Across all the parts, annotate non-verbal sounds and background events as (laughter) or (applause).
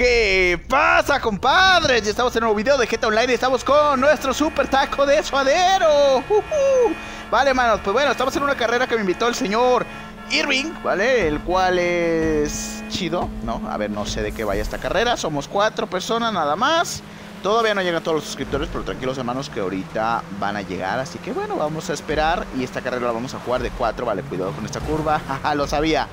¿Qué pasa, compadres? Ya estamos en un nuevo video de GTA Online y estamos con nuestro super taco de suadero. Vale, manos, pues bueno, estamos en una carrera que me invitó el señor Irving, ¿vale? El cual es chido, ¿no? A ver, no sé de qué vaya esta carrera. Somos cuatro personas nada más. Todavía no llegan todos los suscriptores, pero tranquilos hermanos que ahorita van a llegar. Así que bueno, vamos a esperar. Y esta carrera la vamos a jugar de cuatro. Vale, cuidado con esta curva. (laughs) Jaja, lo sabía.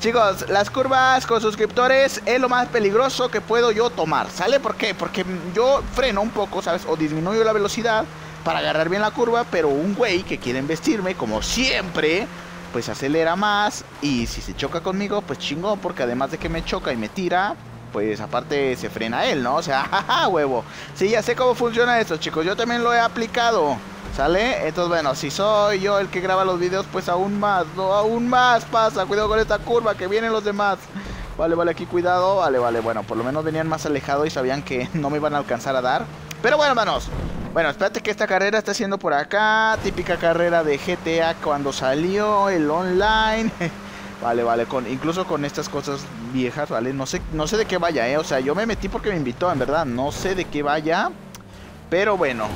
Chicos, las curvas con suscriptores es lo más peligroso que puedo yo tomar. ¿Sale? ¿Por qué? Porque yo freno un poco, ¿sabes? O disminuyo la velocidad para agarrar bien la curva. Pero un güey que quiere investirme, como siempre, pues acelera más. Y si se choca conmigo, pues chingón. Porque además de que me choca y me tira, pues aparte se frena él, ¿no? O sea, (laughs) jaja, huevo. Sí, ya sé cómo funciona esto, chicos. Yo también lo he aplicado. ¿Sale? Entonces, bueno, si soy yo el que graba los videos, pues aún más, no, aún más pasa. Cuidado con esta curva, que vienen los demás. Vale, vale, aquí cuidado. Vale, vale, bueno, por lo menos venían más alejados y sabían que (laughs) no me iban a alcanzar a dar. Pero bueno, hermanos. Bueno, espérate que esta carrera está haciendo por acá. Típica carrera de GTA cuando salió el online. (laughs) Vale, vale, con, incluso con estas cosas viejas, ¿vale? No sé, no sé de qué vaya, ¿eh? O sea, yo me metí porque me invitó, en verdad. No sé de qué vaya. Pero bueno,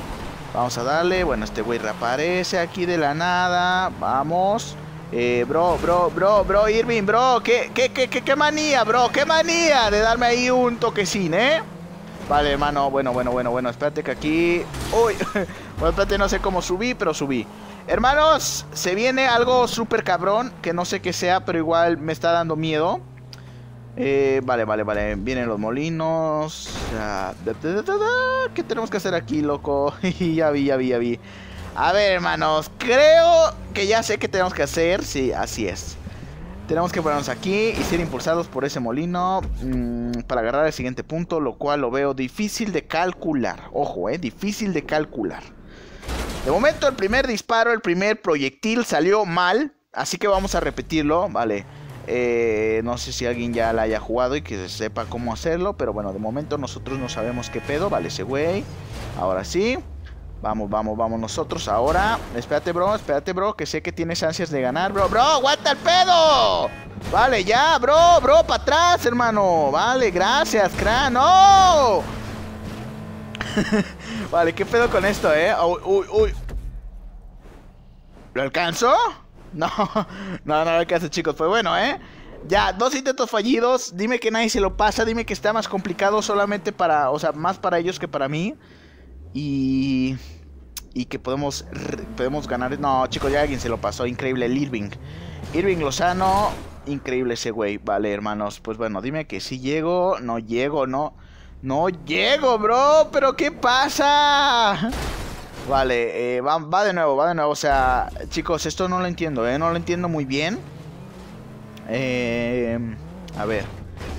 vamos a darle. Bueno, este güey reaparece aquí de la nada. Vamos. Eh, bro, bro, bro, bro, Irving, bro. ¿Qué, qué, qué, qué, qué manía, bro? ¿Qué manía de darme ahí un toquecín, eh? Vale, hermano, bueno, bueno, bueno, bueno. Espérate que aquí... Uy, (laughs) bueno, espérate, no sé cómo subí, pero subí. Hermanos, se viene algo súper cabrón, que no sé qué sea, pero igual me está dando miedo. Eh, vale, vale, vale. Vienen los molinos. ¿Qué tenemos que hacer aquí, loco? (laughs) ya vi, ya vi, ya vi. A ver, hermanos, creo que ya sé qué tenemos que hacer. Sí, así es. Tenemos que ponernos aquí y ser impulsados por ese molino mmm, para agarrar el siguiente punto, lo cual lo veo difícil de calcular. Ojo, eh, difícil de calcular. De momento el primer disparo, el primer proyectil salió mal, así que vamos a repetirlo, vale. Eh, no sé si alguien ya la haya jugado y que sepa cómo hacerlo, pero bueno, de momento nosotros no sabemos qué pedo, vale, ese güey. Ahora sí. Vamos, vamos, vamos nosotros ahora. Espérate, bro, espérate, bro, que sé que tienes ansias de ganar, bro. Bro, aguanta el pedo. Vale, ya, bro, bro, para atrás, hermano. Vale, gracias, cran. ¡No! (laughs) vale, ¿qué pedo con esto, eh? Uy, uy, uy. ¿Lo alcanzó? (laughs) No, no, no lo alcanza, chicos. Pues bueno, ¿eh? Ya, dos intentos fallidos. Dime que nadie se lo pasa. Dime que está más complicado solamente para... O sea, más para ellos que para mí. Y... Y que podemos, podemos ganar... No, chicos, ya alguien se lo pasó. Increíble, el Irving. Irving Lozano. Increíble ese güey. Vale, hermanos. Pues bueno, dime que si llego. No llego, no. No llego, bro. Pero ¿qué pasa? Vale, eh, va, de nuevo, va de nuevo. O sea, chicos, esto no lo entiendo, ¿eh? No lo entiendo muy bien. Eh, a ver,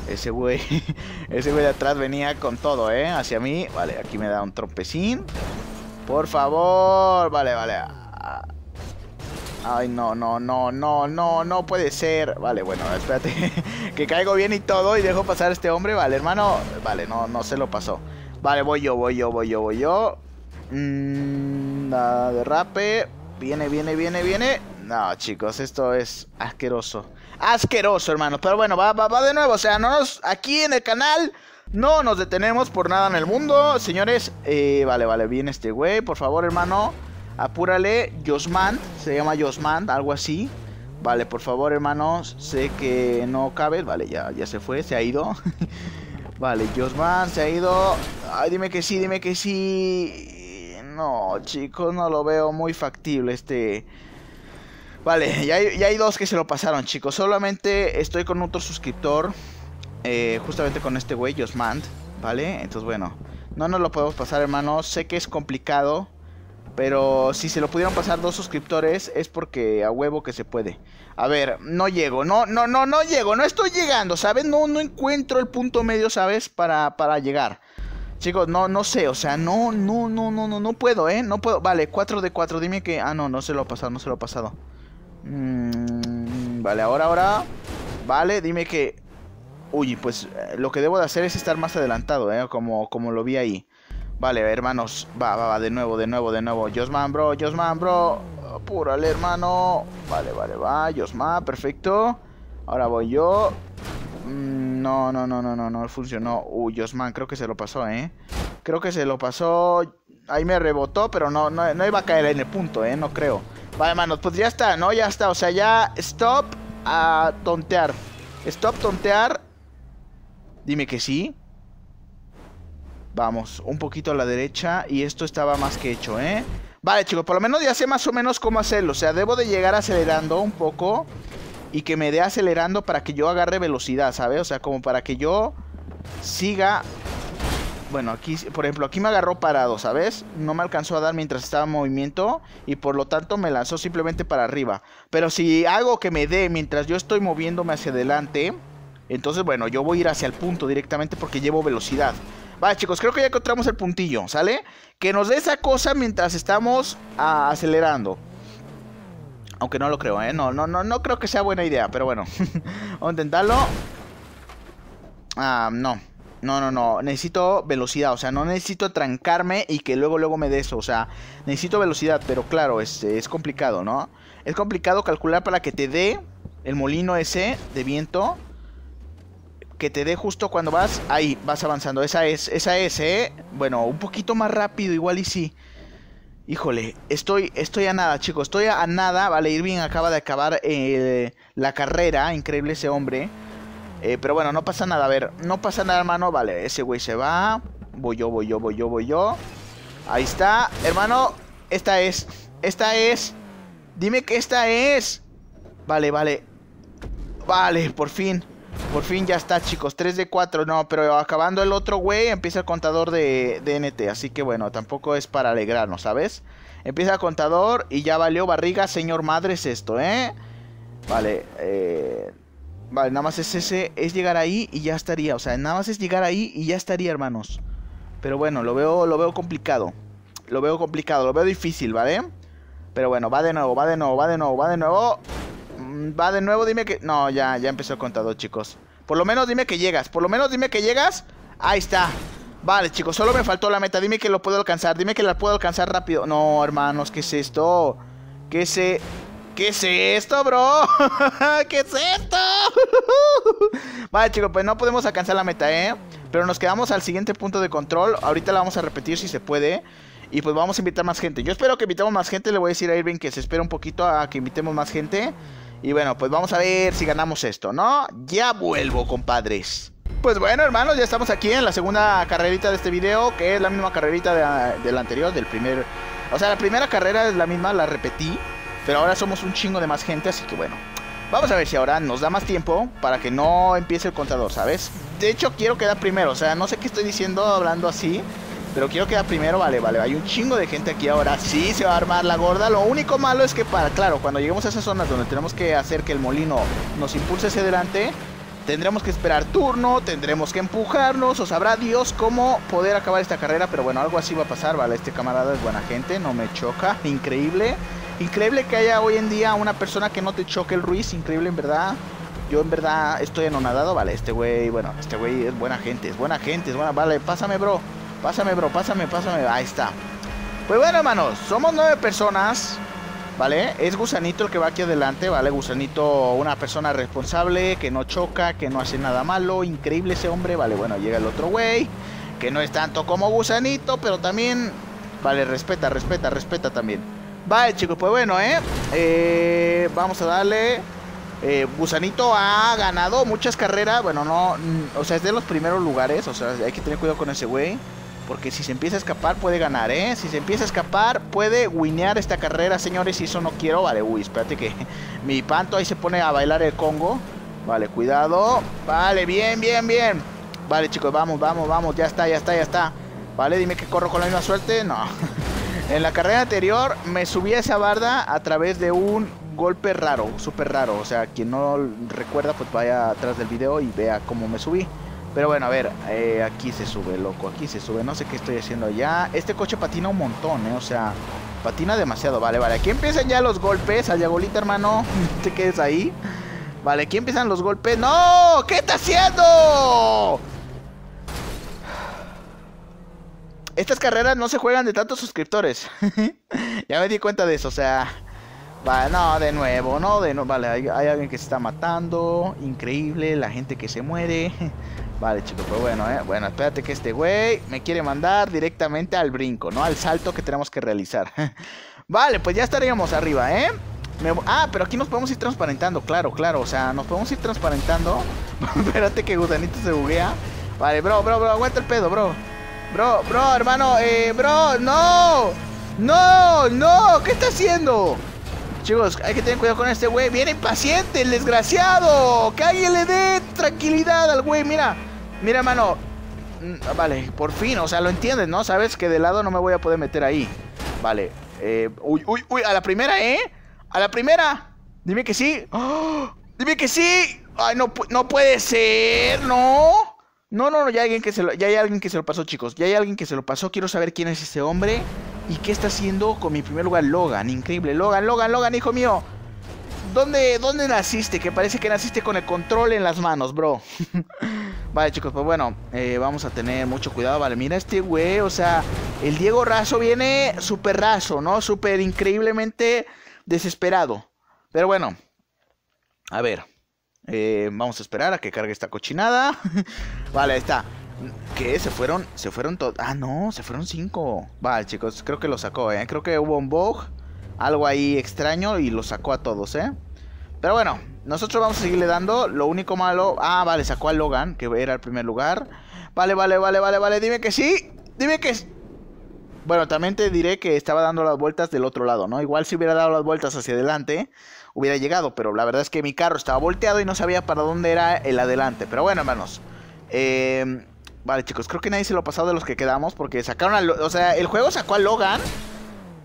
ese güey, (laughs) ese güey de atrás venía con todo, ¿eh? Hacia mí. Vale, aquí me da un tropecín. Por favor, vale, vale. Ay, no, no, no, no, no, no puede ser. Vale, bueno, espérate. (laughs) que caigo bien y todo y dejo pasar a este hombre. Vale, hermano. Vale, no, no se lo pasó. Vale, voy yo, voy yo, voy yo, voy yo. Mmm, nada de rape. Viene, viene, viene, viene. No, chicos, esto es asqueroso. Asqueroso, hermano. Pero bueno, va, va, va de nuevo. O sea, no nos, aquí en el canal no nos detenemos por nada en el mundo. Señores, eh, vale, vale, viene este güey. Por favor, hermano, apúrale. Josman, se llama Josman, algo así. Vale, por favor, hermano, sé que no cabe. Vale, ya, ya se fue, se ha ido. (laughs) vale, Josman se ha ido. Ay, dime que sí, dime que sí. No, chicos, no lo veo muy factible este... Vale, ya hay, dos que se lo pasaron, chicos. Solamente estoy con otro suscriptor. Eh, justamente con este güey, Josmand. ¿Vale? Entonces, bueno. No nos lo podemos pasar, hermanos. Sé que es complicado. Pero si se lo pudieron pasar dos suscriptores es porque a huevo que se puede. A ver, no llego, no, no, no, no llego, no estoy llegando, ¿sabes? No, no encuentro el punto medio, ¿sabes? Para, para llegar. Chicos, no, no sé, o sea, no, no, no, no, no, no puedo, ¿eh? No puedo. Vale, 4 de 4, dime que... Ah, no, no se lo ha pasado, no se lo ha pasado. Mm, vale, ahora, ahora... Vale, dime que... Uy, pues eh, lo que debo de hacer es estar más adelantado, ¿eh? Como, como lo vi ahí. Vale, hermanos, va, va, va, de nuevo, de nuevo, de nuevo. Josman, bro, Josman, bro. Apúrale, hermano. Vale, vale, va, Josman, perfecto. Ahora voy yo. Mm, No, no, no, no, no, no funcionó. Uy, Osman, creo que se lo pasó, ¿eh? Creo que se lo pasó. Ahí me rebotó, pero no, no, no iba a caer en el punto, ¿eh? No creo. Vale, manos, pues ya está, ¿no? Ya está. O sea, ya stop a tontear. Stop tontear. Dime que sí. Vamos, un poquito a la derecha y esto estaba más que hecho, ¿eh? Vale, chicos, por lo menos ya sé más o menos cómo hacerlo. O sea, debo de llegar acelerando un poco y que me dé acelerando para que yo agarre velocidad, ¿sabes? O sea, como para que yo siga... Bueno, aquí, por ejemplo, aquí me agarró parado, ¿sabes? No me alcanzó a dar mientras estaba en movimiento y por lo tanto me lanzó simplemente para arriba. Pero si hago que me dé mientras yo estoy moviéndome hacia adelante, entonces, bueno, yo voy a ir hacia el punto directamente porque llevo velocidad. Vale, chicos, creo que ya encontramos el puntillo, ¿sale? Que nos dé esa cosa mientras estamos acelerando. Aunque no lo creo, ¿eh? No, no, no, no creo que sea buena idea, pero bueno. (laughs) Vamos a intentarlo. Ah, no. No, no, no. Necesito velocidad. O sea, no necesito trancarme y que luego, luego me dé eso. O sea, necesito velocidad. Pero claro, es, es complicado, ¿no? Es complicado calcular para que te dé el molino ese de viento que te dé justo cuando vas, ahí, vas avanzando. Esa es, esa es, ¿eh? Bueno, un poquito más rápido, igual y sí. Híjole, estoy, estoy a nada, chicos, estoy a nada. Vale, Irving acaba de acabar eh, la carrera, increíble ese hombre. Eh, pero bueno, no pasa nada, a ver, no pasa nada, hermano. Vale, ese güey se va. Voy yo, voy yo, voy yo, voy yo. Ahí está, hermano. Esta es, esta es. Dime que esta es. Vale, vale. Vale, por fin. Por fin ya está, chicos. 3 de 4. No, pero acabando el otro, güey, empieza el contador de, de NT. Así que bueno, tampoco es para alegrarnos, ¿sabes? Empieza el contador y ya valió barriga, señor madre, es esto, ¿eh? Vale, eh... Vale, nada más es ese, es llegar ahí y ya estaría. O sea, nada más es llegar ahí y ya estaría, hermanos. Pero bueno, lo veo, lo veo complicado. Lo veo complicado, lo veo difícil, ¿vale? Pero bueno, va de nuevo, va de nuevo, va de nuevo, va de nuevo. Mm, va de nuevo, dime que... No, ya, ya empezó el contador, chicos. Por lo menos dime que llegas. Por lo menos dime que llegas. Ahí está. Vale, chicos, solo me faltó la meta. Dime que lo puedo alcanzar. Dime que la puedo alcanzar rápido. No, hermanos, ¿qué es esto? ¿Qué es, e-, ¿Qué es esto, bro? (laughs) ¿Qué es esto? (laughs) vale, chicos, pues no podemos alcanzar la meta, ¿eh? Pero nos quedamos al siguiente punto de control. Ahorita la vamos a repetir si se puede. Y pues vamos a invitar más gente. Yo espero que invitemos más gente. Le voy a decir a Irving que se espera un poquito a que invitemos más gente. Y bueno, pues vamos a ver si ganamos esto, ¿no? Ya vuelvo, compadres. Pues bueno, hermanos, ya estamos aquí en la segunda carrerita de este video, que es la misma carrerita de, la anterior, del primer... O sea, la primera carrera es la misma, la repetí, pero ahora somos un chingo de más gente, así que bueno. Vamos a ver si ahora nos da más tiempo para que no empiece el contador, ¿sabes? De hecho, quiero quedar primero, o sea, no sé qué estoy diciendo hablando así, pero quiero quedar primero, vale, vale. Hay un chingo de gente aquí ahora. Sí, se va a armar la gorda. Lo único malo es que, para, claro, cuando lleguemos a esas zonas donde tenemos que hacer que el molino nos impulse hacia adelante, tendremos que esperar turno, tendremos que empujarnos, o sabrá Dios cómo poder acabar esta carrera, pero bueno, algo así va a pasar, vale, este camarada es buena gente, no me choca, increíble, increíble que haya hoy en día una persona que no te choque el Ruiz, increíble en verdad, yo en verdad estoy anonadado, vale, este güey, bueno, este güey es buena gente, es buena gente, es buena, vale, pásame bro, Pásame, bro, pásame, pásame. Ahí está. Pues bueno, hermanos, somos nueve personas. ¿Vale? Es Gusanito el que va aquí adelante, ¿vale? Gusanito, una persona responsable, que no choca, que no hace nada malo. Increíble ese hombre, ¿vale? Bueno, llega el otro güey, que no es tanto como Gusanito, pero también... Vale, respeta, respeta, respeta también. Vale, chicos, pues bueno, ¿eh? eh vamos a darle... Eh, Gusanito ha ganado muchas carreras, bueno, no... O sea, es de los primeros lugares, o sea, hay que tener cuidado con ese güey. Porque si se empieza a escapar puede ganar, ¿eh? Si se empieza a escapar puede winear esta carrera, señores. Y eso no quiero. Vale, uy, espérate que (laughs) mi panto ahí se pone a bailar el Congo. Vale, cuidado. Vale, bien, bien, bien. Vale, chicos, vamos, vamos, vamos. Ya está, ya está, ya está. Vale, dime que corro con la misma suerte. No. (laughs) en la carrera anterior me subí a esa barda a través de un golpe raro, súper raro. O sea, quien no recuerda, pues vaya atrás del video y vea cómo me subí. Pero bueno, a ver, eh, aquí se sube, loco, aquí se sube. No sé qué estoy haciendo allá. Este coche patina un montón, ¿eh? O sea, patina demasiado. Vale, vale, aquí empiezan ya los golpes. Ayabolita, hermano, (laughs) te quedes ahí. Vale, aquí empiezan los golpes. ¡No! ¿Qué está haciendo? Estas carreras no se juegan de tantos suscriptores. (laughs) ya me di cuenta de eso, o sea... Vale, no, de nuevo, no, de nuevo. Vale, hay, alguien que se está matando. Increíble, la gente que se muere. Vale, chicos, pues bueno, eh. Bueno, espérate que este güey me quiere mandar directamente al brinco, ¿no? Al salto que tenemos que realizar. (laughs) vale, pues ya estaríamos arriba, ¿eh? Ah, pero aquí nos podemos ir transparentando, claro, claro. O sea, nos podemos ir transparentando. (laughs) espérate que Gusanito se buguea. Vale, bro, bro, bro, aguanta el pedo, bro. Bro, bro, hermano, eh, bro, no. No, no, ¿qué está haciendo? Chicos, hay que tener cuidado con este güey. Viene impaciente, el desgraciado. Que alguien le dé tranquilidad al güey. Mira, mira, mano. Mm, vale, por fin, o sea, lo entiendes, ¿no? Sabes que de lado no me voy a poder meter ahí. Vale. Eh, uy, uy, uy, a la primera, ¿eh? A la primera. Dime que sí. ¡Oh! Dime que sí. Ay, no, no puede ser, ¿no? No, no, no, ya hay, alguien que se lo, ya hay alguien que se lo pasó, chicos. Ya hay alguien que se lo pasó. Quiero saber quién es ese hombre. ¿Y qué está haciendo con mi primer lugar Logan? Increíble. Logan, Logan, Logan, hijo mío. ¿Dónde, ¿Dónde naciste? Que parece que naciste con el control en las manos, bro. (laughs) vale, chicos, pues bueno, eh, vamos a tener mucho cuidado. Vale, mira este güey, o sea, el Diego Razo viene súper raso, ¿no? Súper increíblemente desesperado. Pero bueno, a ver, eh, vamos a esperar a que cargue esta cochinada. (laughs) vale, ahí está. ¿Qué? ¿Se fueron? ¿Se fueron todos? Ah, no, se fueron cinco. Vale, chicos, creo que lo sacó, ¿eh? Creo que hubo un bug, algo ahí extraño y lo sacó a todos, ¿eh? Pero bueno, nosotros vamos a seguirle dando. Lo único malo... Ah, vale, sacó a Logan, que era el primer lugar. Vale, vale, vale, vale, vale. Dime que sí. Dime que... Bueno, también te diré que estaba dando las vueltas del otro lado, ¿no? Igual si hubiera dado las vueltas hacia adelante, hubiera llegado. Pero la verdad es que mi carro estaba volteado y no sabía para dónde era el adelante. Pero bueno, hermanos. Eh... Vale, chicos, creo que nadie se lo ha pasado de los que quedamos porque sacaron a... O sea, el juego sacó a Logan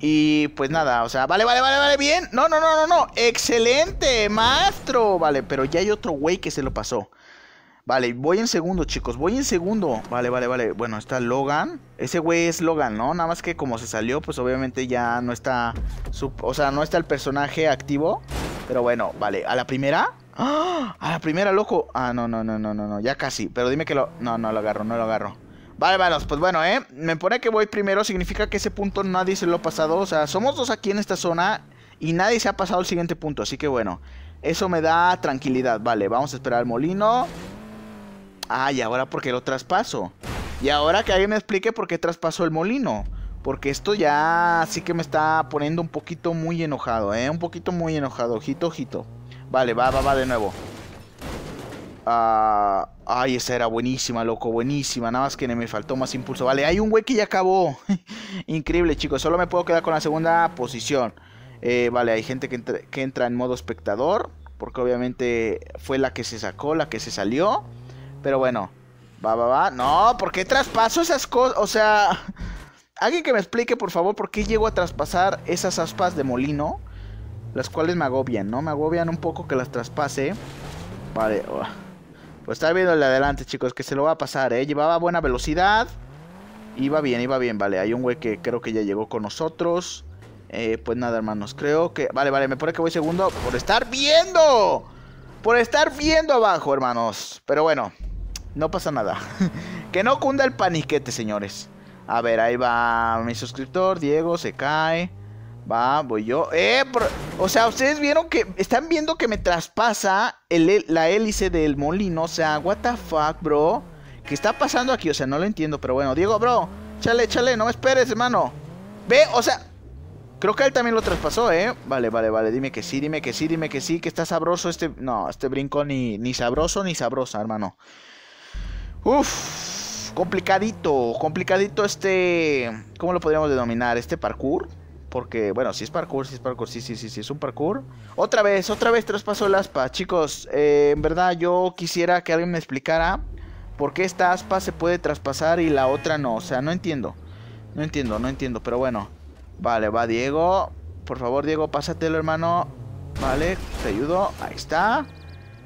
y pues nada, o sea, vale, vale, vale, vale, bien. No, no, no, no, no. Excelente, maestro. Vale, pero ya hay otro güey que se lo pasó. Vale, voy en segundo, chicos. Voy en segundo. Vale, vale, vale. Bueno, está Logan. Ese güey es Logan, ¿no? Nada más que como se salió, pues obviamente ya no está... O sea, no está el personaje activo. Pero bueno, vale. A la primera... ¡Ah! A la primera, loco. Ah, no, no, no, no, no, no. Ya casi. Pero dime que lo. No, no lo agarro, no lo agarro. Vale, vale, pues bueno, ¿eh? Me pone que voy primero, significa que ese punto nadie se lo ha pasado. O sea, somos dos aquí en esta zona y nadie se ha pasado el siguiente punto. Así que bueno, eso me da tranquilidad. Vale, vamos a esperar al molino. Ah, y ahora porque lo traspaso. Y ahora que alguien me explique por qué traspaso el molino. Porque esto ya sí que me está poniendo un poquito muy enojado, ¿eh? Un poquito muy enojado. Ojito, ojito. Vale, va, va, va de nuevo. Ah, ay, esa era buenísima, loco, buenísima. Nada más que me faltó más impulso. Vale, hay un güey que ya acabó. (laughs) Increíble, chicos. Solo me puedo quedar con la segunda posición. Eh, vale, hay gente que que entra en modo espectador. Porque obviamente fue la que se sacó, la que se salió. Pero bueno, va, va, va. No, ¿por qué traspaso esas cosas? O sea, (laughs) alguien que me explique, por favor, por qué llego a traspasar esas aspas de molino las cuales me agobian, ¿no? Me agobian un poco que las traspase. Vale. Pues está viendo el de adelante, chicos, que se lo va a pasar, ¿eh? Llevaba buena velocidad. Iba bien, iba bien, vale. Hay un güey que creo que ya llegó con nosotros. Eh, pues nada, hermanos, creo que... Vale, vale, me pone que voy segundo por estar viendo. Por estar viendo abajo, hermanos. Pero bueno, no pasa nada. (laughs) que no cunda el paniquete, señores. A ver, ahí va mi suscriptor, Diego, se cae. Va, voy yo. Eh, o sea, ustedes vieron que. Están viendo que me traspasa la hélice del molino. O sea, what the fuck, bro. ¿Qué está pasando aquí? O sea, no lo entiendo. Pero bueno, Diego, bro. Chale, chale, no me esperes, hermano. Ve, o sea. Creo que él también lo traspasó, ¿eh? Vale, vale, vale. Dime que sí, dime que sí, dime que sí. Que está sabroso este. No, este brinco ni, ni sabroso ni sabrosa, hermano. Uf. Complicadito. Complicadito este. ¿Cómo lo podríamos denominar? Este parkour. Porque, bueno, si es parkour, si es parkour, sí, sí, sí, sí, es un parkour. Otra vez, otra vez traspasó el aspa. Chicos, eh, en verdad yo quisiera que alguien me explicara por qué esta aspa se puede traspasar y la otra no. O sea, no entiendo. No entiendo, no entiendo, pero bueno. Vale, va Diego. Por favor, Diego, pásatelo, hermano. Vale, te ayudo. Ahí está.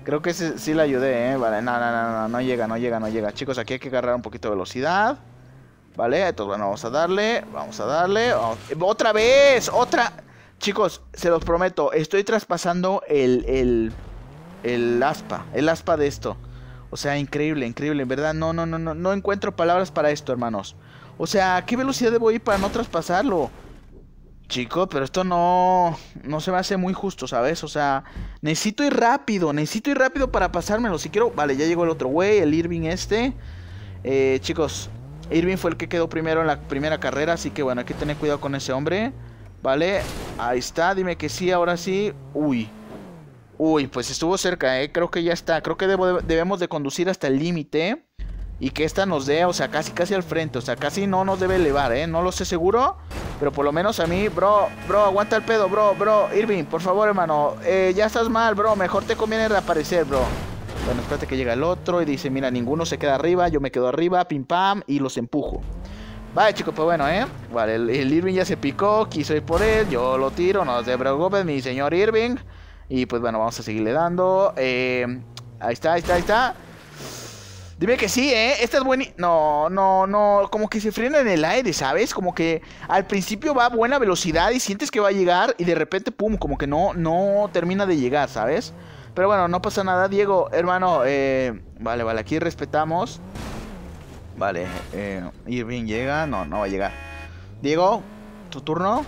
Creo que sí, le ayudé, ¿eh? Vale, no, no, no, no, no llega, no llega, no llega. Chicos, aquí hay que agarrar un poquito de velocidad. Vale, entonces bueno, vamos a darle, vamos a darle. ¡Otra vez! ¡Otra! Chicos, se los prometo, estoy traspasando el, el, el aspa, el aspa de esto. O sea, increíble, increíble, en verdad, no, no, no, no, no encuentro palabras para esto, hermanos. O sea, ¿a qué velocidad debo ir para no traspasarlo? chicos, pero esto no, no se me hace muy justo, ¿sabes? O sea, necesito ir rápido, necesito ir rápido para pasármelo. Si quiero, vale, ya llegó el otro güey, el Irving este. Eh, chicos, Irving fue el que quedó primero en la primera carrera, así que bueno, hay que tener cuidado con ese hombre. Vale, ahí está, dime que sí, ahora sí. Uy, uy, pues estuvo cerca, ¿eh? Creo que ya está, creo que debemos de conducir hasta el límite. Y que esta nos dé, o sea, casi casi al frente, o sea, casi no nos debe elevar, ¿eh? No lo sé seguro, pero por lo menos a mí, bro, bro, aguanta el pedo, bro, bro, Irving, por favor, hermano, eh, ya estás mal, bro, mejor te conviene reaparecer, bro. Bueno, espérate que llega el otro y dice, mira, ninguno se queda arriba, yo me quedo arriba, pim pam, y los empujo. Vale, chicos, pues bueno, ¿eh? Vale, el, Irving ya se picó, quiso ir por él, yo lo tiro, no se preocupen, mi señor Irving. Y pues bueno, vamos a seguirle dando. Eh, ahí está, ahí está, ahí está. Dime que sí, ¿eh? Esta es buena. No, no, no. Como que se frena en el aire, ¿sabes? Como que al principio va a buena velocidad y sientes que va a llegar y de repente, pum, como que no, no termina de llegar, ¿sabes? Pero bueno, no pasa nada. Diego, hermano, eh, vale, vale, aquí respetamos. Vale, eh, Irving llega. No, no va a llegar. Diego, tu turno.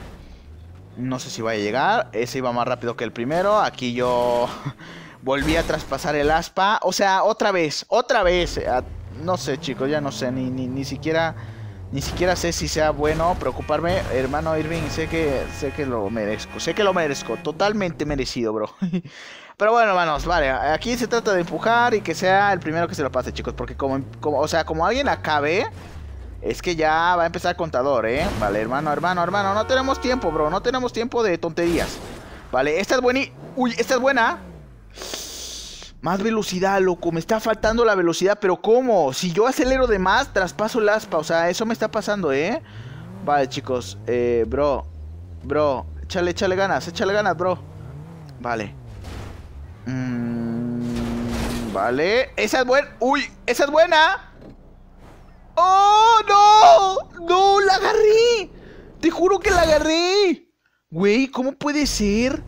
No sé si va a llegar. Ese iba más rápido que el primero. Aquí yo (laughs) volví a traspasar el aspa. O sea, otra vez, otra vez. No sé, chicos, ya no sé, ni, ni, ni siquiera... Ni siquiera sé si sea bueno preocuparme, hermano Irving, sé que sé que lo merezco, sé que lo merezco, totalmente merecido, bro. (laughs) Pero bueno, hermanos, vale, aquí se trata de empujar y que sea el primero que se lo pase, chicos, porque como, como o sea, como alguien acabe, es que ya va a empezar el contador, ¿eh? Vale, hermano, hermano, hermano, no tenemos tiempo, bro, no tenemos tiempo de tonterías. Vale, esta es buena Uy, esta es buena. Más velocidad, loco. Me está faltando la velocidad, pero ¿cómo? Si yo acelero de más, traspaso el aspa. O sea, eso me está pasando, ¿eh? Vale, chicos. Eh, bro. Bro. Échale, échale ganas. Échale ganas, bro. Vale. Mm, vale. Esa es buena. Uy, esa es buena. ¡Oh, no! ¡No! ¡La agarré! ¡Te juro que la agarré! Güey, ¿cómo puede ser?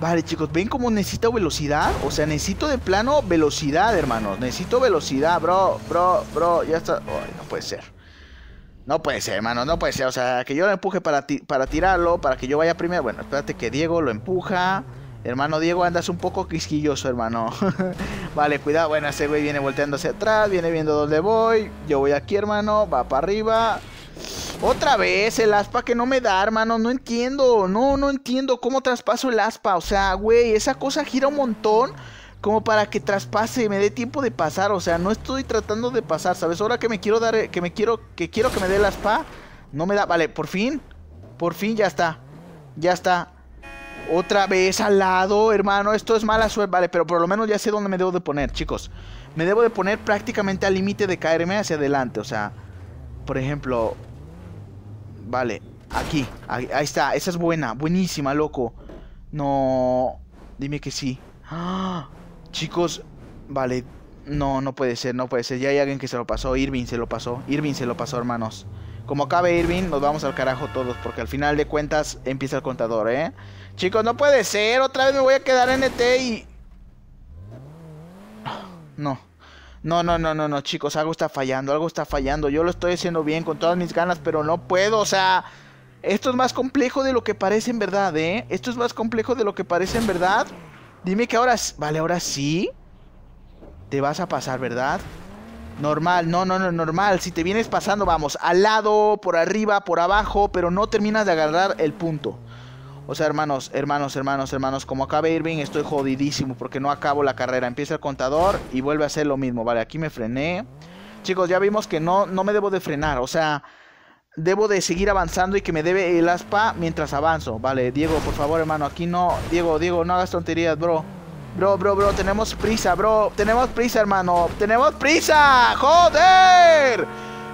Vale, chicos, ¿ven cómo necesito velocidad? O sea, necesito de plano velocidad, hermanos. Necesito velocidad, bro, bro, bro. Ya está. no puede ser. No puede ser, hermano, no puede ser. O sea, que yo lo empuje para, para tirarlo, para que yo vaya primero. Bueno, espérate que Diego lo empuja. Hermano Diego, andas un poco quisquilloso, hermano. (laughs) vale, cuidado. Bueno, ese güey viene volteando hacia atrás, viene viendo dónde voy. Yo voy aquí, hermano. Va para arriba. Otra vez el aspa que no me da, hermano. No entiendo. No, no entiendo cómo traspaso el aspa. O sea, güey, esa cosa gira un montón. Como para que traspase, me dé tiempo de pasar. O sea, no estoy tratando de pasar, ¿sabes? Ahora que me quiero dar, que me quiero, que quiero que me dé el aspa. No me da. Vale, por fin. Por fin ya está. Ya está. Otra vez al lado, hermano. Esto es mala suerte. Vale, pero por lo menos ya sé dónde me debo de poner, chicos. Me debo de poner prácticamente al límite de caerme hacia adelante. O sea, por ejemplo, Vale, aquí, ahí, está, esa es buena, buenísima, loco. No, dime que sí. ¡Ah! Chicos, vale, no, no puede ser, no puede ser. Ya hay alguien que se lo pasó, Irving se lo pasó, Irving se lo pasó, hermanos. Como acabe Irving, nos vamos al carajo todos, porque al final de cuentas empieza el contador, ¿eh? Chicos, no puede ser, otra vez me voy a quedar en ET y... No. No, no, no, no, no, chicos, algo está fallando, algo está fallando. Yo lo estoy haciendo bien con todas mis ganas, pero no puedo, o sea, esto es más complejo de lo que parece en verdad, ¿eh? Esto es más complejo de lo que parece en verdad. Dime que ahora, vale, ahora sí. Te vas a pasar, ¿verdad? Normal, no, no, no, normal. Si te vienes pasando, vamos, al lado, por arriba, por abajo, pero no terminas de agarrar el punto. O sea, hermanos, hermanos, hermanos, hermanos, como acabe Irving, estoy jodidísimo porque no acabo la carrera. Empieza el contador y vuelve a hacer lo mismo. Vale, aquí me frené. Chicos, ya vimos que no, no me debo de frenar. O sea, debo de seguir avanzando y que me debe el aspa mientras avanzo. Vale, Diego, por favor, hermano, aquí no. Diego, Diego, no hagas tonterías, bro. Bro, bro, bro, tenemos prisa, bro. Tenemos prisa, hermano. Tenemos prisa. Joder.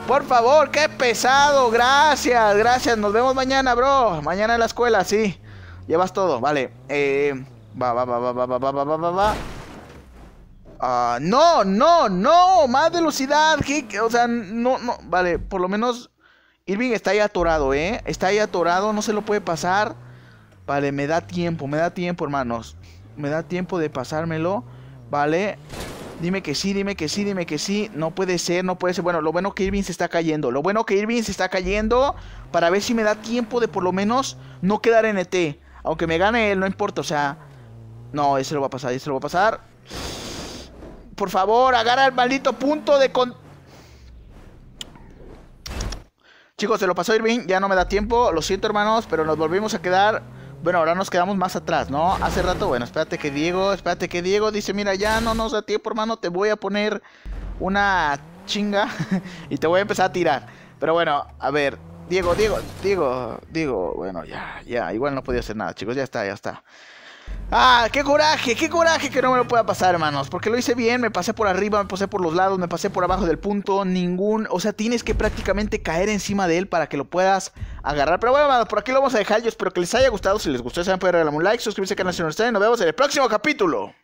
Por favor, qué pesado. Gracias, gracias. Nos vemos mañana, bro. Mañana en la escuela, sí. Llevas todo, vale. Eh, va, va, va, va, va, va, va, va, va, va. Ah, no, no, no. Más velocidad. O sea, no, no. Vale, por lo menos Irving está ahí atorado, ¿eh? Está ahí atorado, no se lo puede pasar. Vale, me da tiempo, me da tiempo, hermanos. Me da tiempo de pasármelo. Vale. Dime que sí, dime que sí, dime que sí. No puede ser, no puede ser. Bueno, lo bueno que Irving se está cayendo. Lo bueno que Irving se está cayendo para ver si me da tiempo de por lo menos no quedar en ET. Aunque me gane él, no importa. O sea, no, ese lo va a pasar, ese lo va a pasar. Por favor, agarra el maldito punto de con... Chicos, se lo pasó Irving, ya no me da tiempo. Lo siento, hermanos, pero nos volvimos a quedar bueno, ahora nos quedamos más atrás, ¿no? Hace rato, bueno, espérate que Diego, espérate que Diego dice, mira, ya no nos da tiempo, hermano, te voy a poner una chinga (laughs) y te voy a empezar a tirar. Pero bueno, a ver, Diego, Diego, Diego, Diego, bueno, ya, ya, igual no podía hacer nada, chicos, ya está, ya está. Ah, qué coraje, qué coraje que no me lo pueda pasar, hermanos. Porque lo hice bien, me pasé por arriba, me pasé por los lados, me pasé por abajo del punto. Ningún. O sea, tienes que prácticamente caer encima de él para que lo puedas agarrar. Pero bueno, hermanos, por aquí lo vamos a dejar. Yo espero que les haya gustado. Si les gustó, saben pueden regalarme un like, suscribirse al canal si no nos vemos en el próximo capítulo.